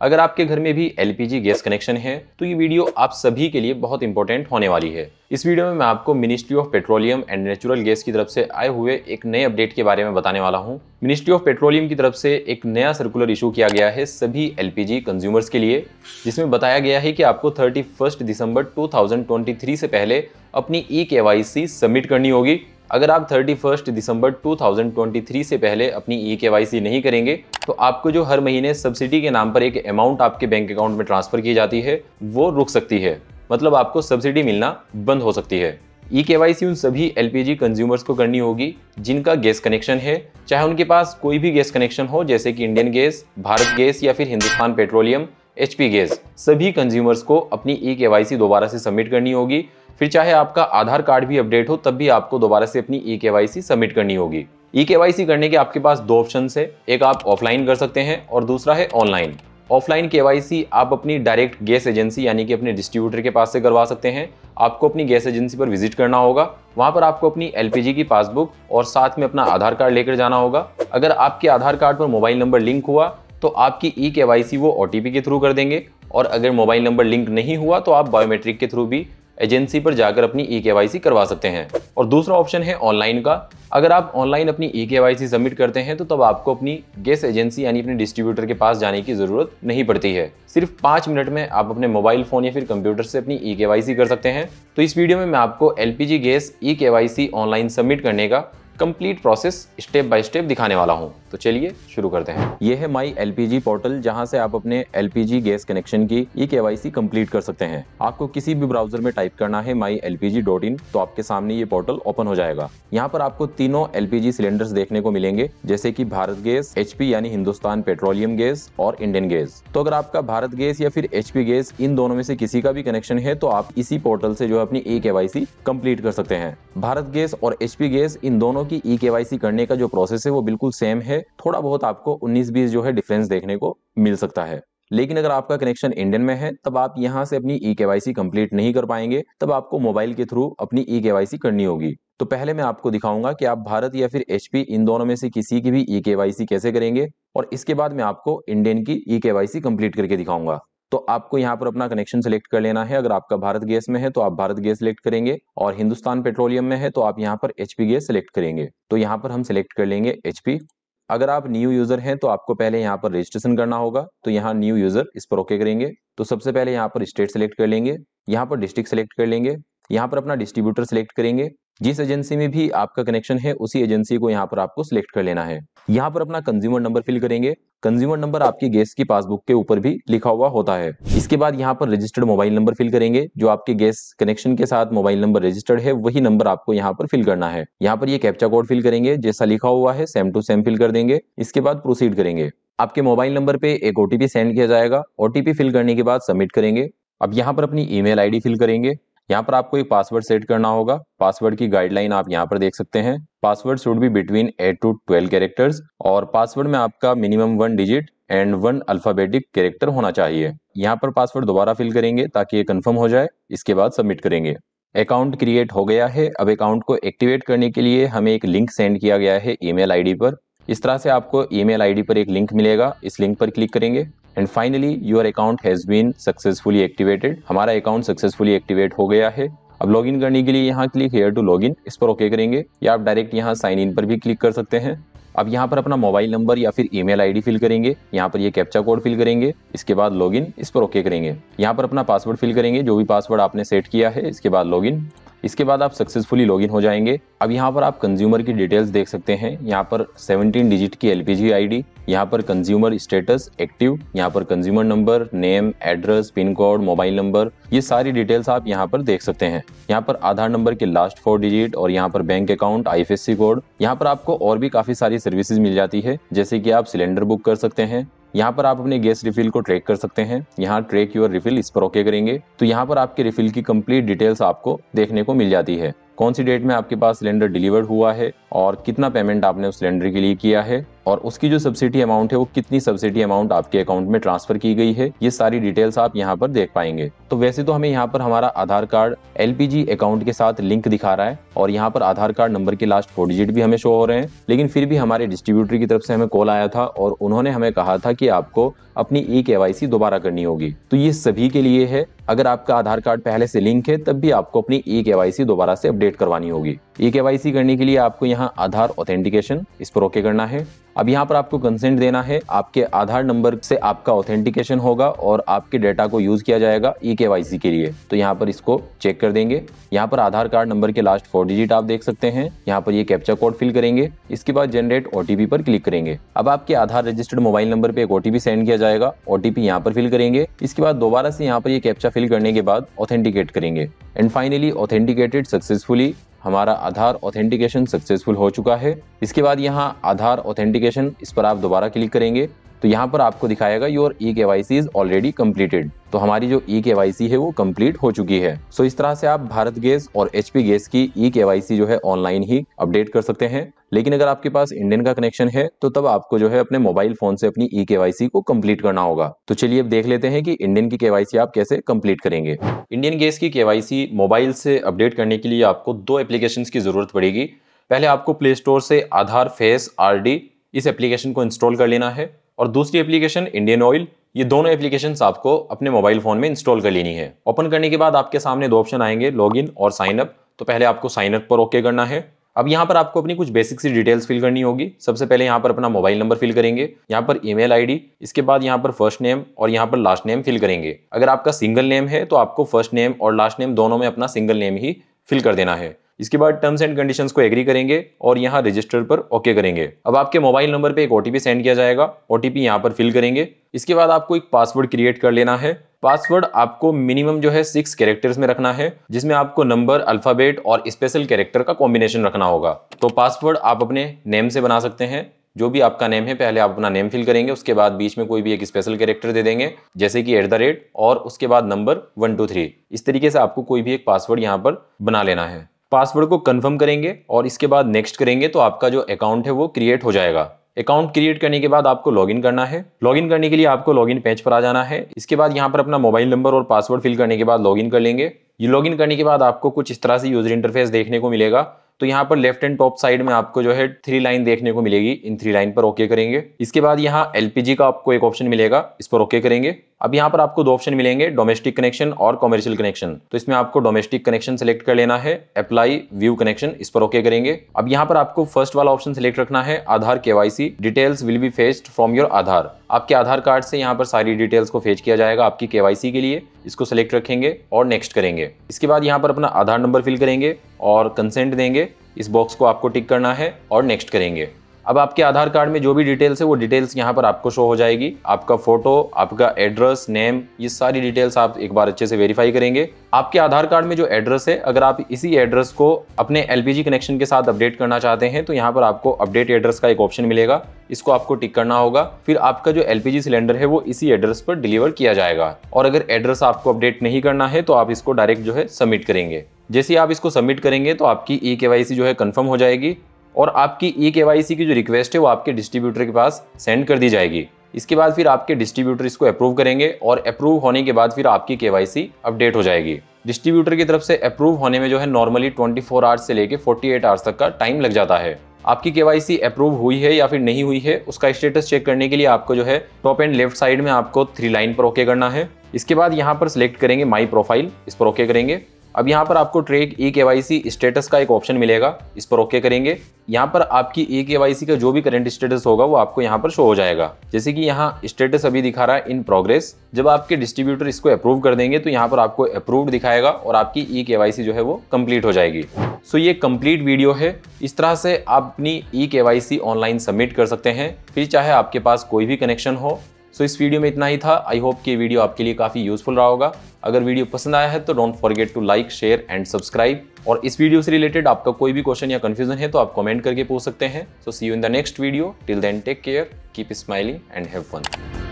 अगर आपके घर में भी एलपीजी गैस कनेक्शन है तो ये वीडियो आप सभी के लिए बहुत इंपॉर्टेंट होने वाली है। इस वीडियो में मैं आपको ministry of petroleum and natural gas की तरफ़ से आए हुए एक नए अपडेट के बारे में बताने वाला हूँ। मिनिस्ट्री ऑफ़ पेट्रोलियम की तरफ़ से एक नया सर्कुलर इशू किया गया है सभी एलपीजी कंज्यूमर्स के लिए, जिसमें बताया गया है कि आपको थर्टी दिसंबर टू से पहले अपनी ई के सबमिट करनी होगी। अगर आप 31 दिसंबर 2023 से पहले अपनी ई के नहीं करेंगे तो आपको जो हर महीने सब्सिडी के नाम पर एक अमाउंट आपके बैंक अकाउंट में ट्रांसफ़र की जाती है, वो रुक सकती है। मतलब आपको सब्सिडी मिलना बंद हो सकती है। ई के उन सभी एलपीजी कंज्यूमर्स को करनी होगी, जिनका गैस कनेक्शन है। चाहे उनके पास कोई भी गैस कनेक्शन हो, जैसे कि इंडियन गैस, भारत गैस या फिर Hindustan petroleum H P gas सभी कंज्यूमर्स को अपनी ई के दोबारा से सबमिट करनी होगी। फिर चाहे आपका आधार कार्ड भी अपडेट हो, तब भी आपको दोबारा से अपनी ई के सबमिट करनी होगी। ई के करने के आपके पास दो ऑप्शन है। एक आप ऑफलाइन कर सकते हैं और दूसरा है ऑनलाइन ऑफलाइन के आप अपनी डायरेक्ट गैस एजेंसी यानी कि अपने डिस्ट्रीब्यूटर के पास से करवा सकते हैं। आपको अपनी गैस एजेंसी पर विज़िट करना होगा। वहाँ पर आपको अपनी एलपीजी की पासबुक और साथ में अपना आधार कार्ड लेकर जाना होगा। अगर आपके आधार कार्ड पर मोबाइल नंबर लिंक हुआ तो आपकी ई के वाई सी वो ओ टी पी के थ्रू कर देंगे। और अगर मोबाइल नंबर लिंक नहीं हुआ तो आप बायोमेट्रिक के थ्रू भी एजेंसी पर जाकर अपनी ई के वाई सी करवा सकते हैं। और दूसरा ऑप्शन है ऑनलाइन का। अगर आप ऑनलाइन अपनी ई के वाई सी सबमिट करते हैं तो तब आपको अपनी गैस एजेंसी यानी अपने डिस्ट्रीब्यूटर के पास जाने की ज़रूरत नहीं पड़ती है। सिर्फ़ पाँच मिनट में आप अपने मोबाइल फ़ोन या फिर कंप्यूटर से अपनी ई के वाई सी कर सकते हैं। तो इस वीडियो में मैं आपको LPG gas E K Y C online submit करने का complete process step by step दिखाने वाला हूँ। तो चलिए शुरू करते हैं। ये है माई एलपीजी पोर्टल जहाँ से आप अपने एलपीजी गैस कनेक्शन की ई के कंप्लीट कर सकते हैं। आपको किसी भी ब्राउज़र में टाइप करना है माई इन तो आपके सामने ये पोर्टल ओपन हो जाएगा। यहाँ पर आपको तीनों एलपीजी सिलेंडर्स देखने को मिलेंगे, जैसे की भारत गैस एचपी यानी हिंदुस्तान पेट्रोलियम गैस और इंडियन गैस। तो अगर आपका भारत गैस या फिर एचपी गैस इन दोनों में से किसी का भी कनेक्शन है तो आप इसी पोर्टल से जो है अपनी ई के कंप्लीट कर सकते हैं। भारत गैस और एचपी गैस इन दोनों की ई के करने का जो प्रोसेस है, वो बिल्कुल सेम है थोड़ा बहुत आपको 19-20 जो है डिफरेंस देखने को मिल सकता है। लेकिन अगर आपका कनेक्शन इंडियन में है, तब आप यहाँ से अपनी ई के कंप्लीट नहीं कर पाएँगे, तब आपको मोबाइल के थ्रू अपनी ई के करनी होगी। तो पहले मैं आपको दिखाऊँगा कि आप भारत या फिर एच इन दोनों में से किसी की भी ई के कैसे करेंगे, और इसके बाद मैं आपको इंडियन की ई के कंप्लीट करके दिखाऊँगा। तो आपको यहाँ पर अपना कनेक्शन सेलेक्ट कर लेना है। अगर आपका भारत गैस में है तो आप भारत गैस सेलेक्ट करेंगे, और हिंदुस्तान पेट्रोलियम में है तो आप यहाँ पर एचपी गैस सेलेक्ट करेंगे। तो यहाँ पर हम सिलेक्ट कर लेंगे एचपी अगर आप न्यू यूज़र हैं तो आपको पहले यहाँ पर रजिस्ट्रेशन करना होगा। तो यहाँ न्यू यूज़र इस पर ओके करेंगे। तो सबसे पहले यहाँ पर स्टेट सेलेक्ट कर लेंगे। यहाँ पर डिस्ट्रिक्ट सेलेक्ट कर लेंगे। यहाँ पर अपना डिस्ट्रीब्यूटर सेलेक्ट करेंगे। जिस एजेंसी में भी आपका कनेक्शन है, उसी एजेंसी को यहाँ पर आपको सिलेक्ट कर लेना है। यहाँ पर अपना कंज्यूमर नंबर फिल करेंगे। कंज्यूमर नंबर आपकी गैस की पासबुक के ऊपर भी लिखा हुआ होता है। इसके बाद यहाँ पर रजिस्टर्ड मोबाइल नंबर फिल करेंगे, जो आपके गैस कनेक्शन के साथ मोबाइल नंबर रजिस्टर्ड है, वही नंबर आपको यहाँ पर फिल करना है। यहाँ पर ये कैप्चा कोड फिल करेंगे, जैसा लिखा हुआ है सेम टू सेम फिल कर देंगे। इसके बाद प्रोसीड करेंगे। आपके मोबाइल नंबर पे एक ओटीपी सेंड किया जाएगा। ओटीपी फिल करने के बाद सबमिट करेंगे। अब यहाँ पर अपनी ईमेल आईडी फिल करेंगे। यहाँ पर आपको एक पासवर्ड सेट करना होगा। पासवर्ड की गाइडलाइन आप यहाँ पर देख सकते हैं। Password should be between eight to twelve characters और पासवर्ड में आपका minimum one digit and one alphabetic character होना चाहिए। यहाँ पर पासवर्ड दोबारा फिल करेंगे ताकि ये कंफर्म हो जाए। इसके बाद सबमिट करेंगे। अकाउंट क्रिएट हो गया है। अब अकाउंट को एक्टिवेट करने के लिए हमें एक लिंक सेंड किया गया है ईमेल आईडी पर। इस तरह से आपको ईमेल आईडी पर एक लिंक मिलेगा। इस लिंक पर क्लिक करेंगे। And finally your account has been successfully activated हमारा अकाउंट सक्सेसफुली एक्टिवेट हो गया है। अब लॉगिन करने के लिए यहाँ क्लिक हेयर टू लॉगिन इस पर ओके करेंगे। या आप डायरेक्ट यहाँ साइन इन पर भी क्लिक कर सकते हैं। अब यहाँ पर अपना मोबाइल नंबर या फिर ईमेल आईडी फिल करेंगे। यहाँ पर ये कैप्चा कोड फिल करेंगे। इसके बाद लॉगिन इस पर ओके करेंगे। यहाँ पर अपना पासवर्ड फिल करेंगे। जो भी पासवर्ड आपने सेट किया है, इसके बाद लॉगिन इसके बाद आप सक्सेसफुली लॉगिन हो जाएँगे। अब यहाँ पर आप कंज्यूमर की डिटेल्स देख सकते हैं। यहाँ पर 17 डिजिट की एलपीजी आईडी यहाँ पर कंज्यूमर स्टेटस एक्टिव यहाँ पर consumer number name address pin code mobile number ये सारी डिटेल्स आप यहाँ पर देख सकते हैं। यहाँ पर आधार नंबर के लास्ट फोर डिजिट और यहाँ पर बैंक अकाउंट आईएफएससी कोड यहाँ पर आपको और भी काफ़ी सारी सर्विसेज़ मिल जाती है, जैसे कि आप सिलेंडर बुक कर सकते हैं। यहाँ पर आप अपने गैस रिफिल को ट्रैक कर सकते हैं। यहाँ ट्रैक योर रिफिल इस पर ओके करेंगे। तो यहाँ पर आपके रिफिल की कंप्लीट डिटेल्स आपको देखने को मिल जाती है। कौन सी डेट में आपके पास सिलेंडर डिलीवर्ड हुआ है और कितना पेमेंट आपने उस सिलेंडर के लिए किया है? और उसकी जो सब्सिडी अमाउंट है, वो कितनी सब्सिडी अमाउंट आपके अकाउंट में ट्रांसफ़र की गई है, ये सारी डिटेल्स आप यहाँ पर देख पाएँगे। तो वैसे तो हमें यहाँ पर हमारा आधार कार्ड एलपीजी अकाउंट के साथ लिंक दिखा रहा है और यहाँ पर आधार कार्ड नंबर के लास्ट फोर डिजिट भी हमें शो हो रहे हैं। लेकिन फिर भी हमारे डिस्ट्रीब्यूटर की तरफ़ से हमें कॉल आया था और उन्होंने हमें कहा था कि आपको अपनी ई के दोबारा करनी होगी। तो ये सभी के लिए है। अगर आपका आधार कार्ड पहले से लिंक है, तब भी आपको अपनी ई के दोबारा से अपडेट करवानी होगी। ई के करने के लिए आपको यहाँ आधार ऑथेंटिकेशन, इस पर ओके करना है। अब यहाँ पर आपको कंसेंट देना है। आपके आधार नंबर से आपका ऑथेंटिकेशन होगा और आपके डेटा को यूज़ किया जाएगा। ई के के लिए। तो यहाँ पर इसको चेक कर देंगे। यहाँ पर आधार कार्ड नंबर के लास्ट फोर डिजिट आप देख सकते हैं। यहाँ पर ये कैप्चा कोड फिल करेंगे। इसके बाद जनरेट ओटीपी पर क्लिक करेंगे। अब आपके आधार रजिस्टर्ड मोबाइल नंबर पे एक ओटीपी सेंड किया जाएगा। ओटीपी यहाँ पर फिल करेंगे। इसके बाद दोबारा से यहाँ पर ये कैप्चा फिल करने के बाद ऑथेंटिकेट करेंगे। एंड फाइनली ऑथेंटिकेटेड सक्सेसफुली हमारा आधार ऑथेंटिकेशन सक्सेसफुल हो चुका है। इसके बाद यहाँ आधार ऑथेंटिकेशन इस पर आप दोबारा क्लिक करेंगे। तो यहाँ पर आपको दिखाएगा your e K Y C is already completed तो हमारी जो ई के वाई सी है वो कंप्लीट हो चुकी है। सो इस तरह से आप भारत गैस और एच पी गैस की ई के वाई सी जो है ऑनलाइन ही अपडेट कर सकते हैं। लेकिन अगर आपके पास इंडियन का कनेक्शन है तो तब आपको जो है अपने मोबाइल फ़ोन से अपनी ई के वाई सी को कंप्लीट करना होगा। तो चलिए अब देख लेते हैं कि इंडियन की के वाई सी आप कैसे कंप्लीट करेंगे। इंडियन गैस की के वाई सी मोबाइल से अपडेट करने के लिए आपको दो एप्लीकेशन की ज़रूरत पड़ेगी। पहले आपको प्ले स्टोर से आधार फेस आरडी इस एप्लीकेशन को इंस्टॉल कर लेना है। और दूसरी एप्लीकेशन इंडियन ऑयल ये दोनों एप्लीकेशन आपको अपने मोबाइल फ़ोन में इंस्टॉल कर लेनी है। ओपन करने के बाद आपके सामने दो ऑप्शन आएँगे लॉगिन और साइन अप तो पहले आपको साइन अप पर ओके करना है। अब यहाँ पर आपको अपनी कुछ बेसिक सी डिटेल्स फिल करनी होगी। सबसे पहले यहाँ पर अपना मोबाइल नंबर फिल करेंगे। यहाँ पर ईमेल आईडी इसके बाद यहाँ पर फ़र्स्ट नेम और यहाँ पर लास्ट नेम फिल करेंगे। अगर आपका सिंगल नेम है तो आपको फ़र्स्ट नेम और लास्ट नेम दोनों में अपना सिंगल नेम ही फिल कर देना है। इसके बाद टर्म्स एंड कंडीशंस को एग्री करेंगे और यहाँ रजिस्टर पर ओके करेंगे। अब आपके मोबाइल नंबर पे एक ओटीपी सेंड किया जाएगा। ओटीपी यहाँ पर फिल करेंगे। इसके बाद आपको एक पासवर्ड क्रिएट कर लेना है। पासवर्ड आपको मिनिमम जो है सिक्स कैरेक्टर्स में रखना है, जिसमें आपको नंबर अल्फ़ाबेट और स्पेशल कैरेक्टर का कॉम्बिनेशन रखना होगा। तो पासवर्ड आप अपने नेम से बना सकते हैं। जो भी आपका नेम है, पहले आप अपना नेम फिल करेंगे। उसके बाद बीच में कोई भी एक स्पेशल कैरेक्टर दे देंगे, जैसे कि एट द रेट और उसके बाद नंबर वन टू थ्री इस तरीके से आपको कोई भी एक पासवर्ड यहाँ पर बना लेना है। पासवर्ड को कंफर्म करेंगे और इसके बाद नेक्स्ट करेंगे तो आपका जो अकाउंट है वो क्रिएट हो जाएगा। अकाउंट क्रिएट करने के बाद आपको लॉगिन करना है। लॉगिन करने के लिए आपको लॉगिन पेज पर आ जाना है। इसके बाद यहाँ पर अपना मोबाइल नंबर और पासवर्ड फिल करने के बाद लॉगिन कर लेंगे। ये लॉगिन करने के बाद आपको कुछ इस तरह से यूज़र इंटरफेस देखने को मिलेगा। तो यहाँ पर लेफ़्ट एंड टॉप साइड में आपको जो है थ्री लाइन देखने को मिलेगी। इन थ्री लाइन पर ओके करेंगे। इसके बाद यहाँ एलपीजी का आपको एक ऑप्शन मिलेगा। इस पर ओके करेंगे। अब यहाँ पर आपको दो ऑप्शन मिलेंगे डोमेस्टिक कनेक्शन और कॉमर्शियल कनेक्शन तो इसमें आपको डोमेस्टिक कनेक्शन सेलेक्ट कर लेना है अप्लाई व्यू कनेक्शन इस पर ओके करेंगे। अब यहाँ पर आपको फ़र्स्ट वाला ऑप्शन सेलेक्ट रखना है, Aadhaar KYC details will be fetched from your Aadhaar. आपके आधार कार्ड से यहाँ पर सारी डिटेल्स को फेच किया जाएगा आपकी केवाईसी के लिए, इसको सेलेक्ट रखेंगे और नेक्स्ट करेंगे। इसके बाद यहाँ पर अपना आधार नंबर फिल करेंगे और कंसेंट देंगे। इस बॉक्स को आपको टिक करना है और नेक्स्ट करेंगे। अब आपके आधार कार्ड में जो भी डिटेल्स है, वो डिटेल्स यहाँ पर आपको शो हो जाएगी। आपका फ़ोटो आपका एड्रेस नेम ये सारी डिटेल्स आप एक बार अच्छे से वेरीफाई करेंगे। आपके आधार कार्ड में जो एड्रेस है, अगर आप इसी एड्रेस को अपने एलपीजी कनेक्शन के साथ अपडेट करना चाहते हैं तो यहाँ पर आपको अपडेट एड्रेस का एक ऑप्शन मिलेगा। इसको आपको टिक करना होगा। फिर आपका जो एलपीजी सिलेंडर है, वो इसी एड्रेस पर डिलीवर किया जाएगा। और अगर एड्रेस आपको अपडेट नहीं करना है तो आप इसको डायरेक्ट जो है सबमिट करेंगे। जैसे आप इसको सबमिट करेंगे तो आपकी ई के जो है कन्फर्म हो जाएगी। और आपकी ई के की जो रिक्वेस्ट है, वो आपके डिस्ट्रीब्यूटर के पास सेंड कर दी जाएगी। इसके बाद फिर आपके डिस्ट्रीब्यूटर इसको अप्रूव करेंगे और अप्रूव होने के बाद फिर आपकी के अपडेट हो जाएगी। डिस्ट्रीब्यूटर की तरफ़ से अप्रूव होने में जो है नॉर्मली 24 फोर आवर्स से लेके 48 एट आवर्स तक का टाइम लग जाता है। आपकी के अप्रूव हुई है या फिर नहीं हुई है, उसका स्टेटस चेक करने के लिए आपको जो है टॉप एंड लेफ़्ट साइड में आपको थ्री लाइन पर ओके करना है। इसके बाद यहाँ पर सिलेक्ट करेंगे माई प्रोफ़ाइल इस पर ओके करेंगे। अब यहाँ पर आपको ट्रेक ई के स्टेटस का एक ऑप्शन मिलेगा, इस पर ओके करेंगे। यहाँ पर आपकी ई के का जो भी करंट स्टेटस होगा, वो आपको यहाँ पर शो हो जाएगा। जैसे कि यहाँ स्टेटस अभी दिखा रहा है इन प्रोग्रेस, जब आपके डिस्ट्रीब्यूटर इसको अप्रूव कर देंगे तो यहाँ पर आपको अप्रूव्ड दिखाएगा और आपकी ई के जो है वो कंप्लीट हो जाएगी। सो ये कंप्लीट वीडियो है। इस तरह से आप अपनी ई के ऑनलाइन सबमिट कर सकते हैं। फिर चाहे आपके पास कोई भी कनेक्शन हो। सो इस वीडियो में इतना ही था। आई होप कि वीडियो आपके लिए काफ़ी यूजफुल रहा होगा। अगर वीडियो पसंद आया है तो don't forget to like share and subscribe और इस वीडियो से रिलेटेड आपका कोई भी क्वेश्चन या कन्फ्यूज़न है तो आप कमेंट करके पूछ सकते हैं। So see you in the next video till then take care keep smiling and have fun